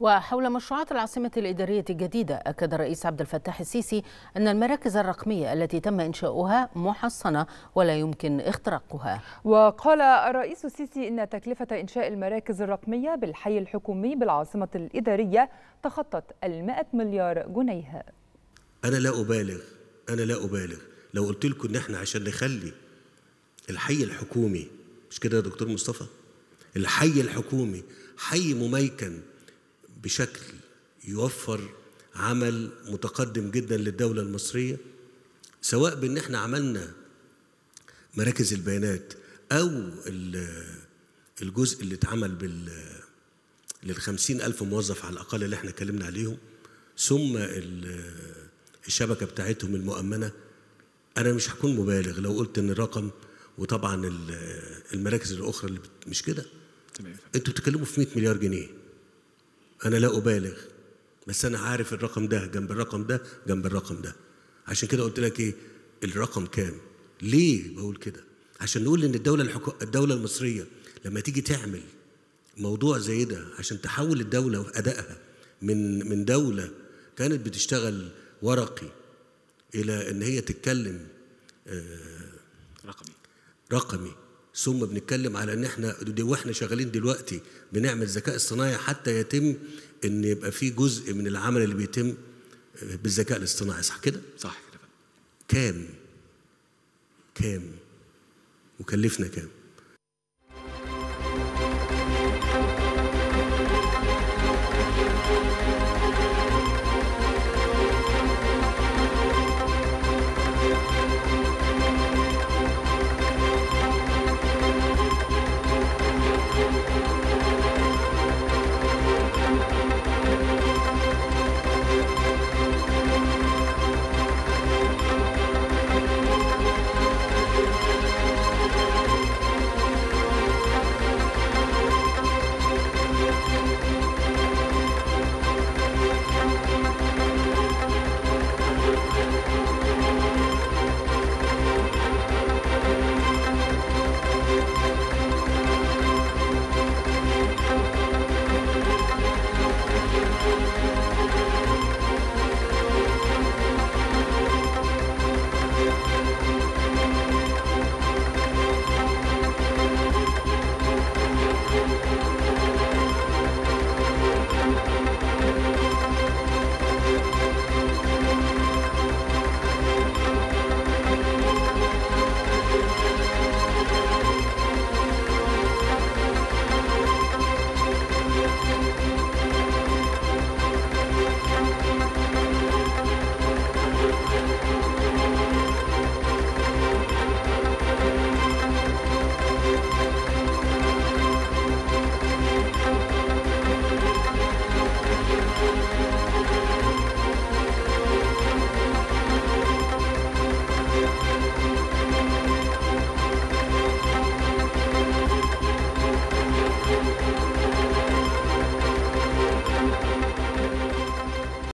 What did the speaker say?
وحول مشروعات العاصمة الإدارية الجديدة أكد الرئيس عبد الفتاح السيسي أن المراكز الرقمية التي تم إنشاؤها محصنة ولا يمكن اختراقها. وقال الرئيس السيسي إن تكلفة إنشاء المراكز الرقمية بالحي الحكومي بالعاصمة الإدارية تخطت المائة مليار جنيه أنا لا أبالغ أنا لا أبالغ. لو قلت لكم إن إحنا عشان نخلي الحي الحكومي مش كده يا دكتور مصطفى؟ الحي الحكومي حي مميكن بشكل يوفر عمل متقدم جدا للدولة المصرية سواء بأن إحنا عملنا مراكز البيانات أو الجزء اللي اتعمل بال للخمسين ألف موظف على الأقل اللي إحنا اتكلمنا عليهم ثم الشبكة بتاعتهم المؤمنة أنا مش هكون مبالغ لو قلت إن الرقم وطبعا المراكز الأخرى اللي مش كده؟ أنتوا بتتكلموا في 100 مليار جنيه. أنا لا أبالغ بس أنا عارف الرقم ده جنب الرقم ده جنب الرقم ده. عشان كده قلت لك إيه؟ الرقم كام؟ ليه بقول كده؟ عشان نقول إن الدولة الحكو... الدولة المصرية لما تيجي تعمل موضوع زي ده عشان تحول الدولة وأدائها من من دولة كانت بتشتغل ورقي إلى إن هي تتكلم آه رقمي. رقمي. ثم بنتكلم على إن إحنا دي وإحنا شغالين دلوقتي بنعمل ذكاء اصطناعي حتى يتم إن يبقى في جزء من العمل اللي بيتم بالذكاء الاصطناعي صح كده؟ صح كده كام؟ كام؟ وكلفنا كام؟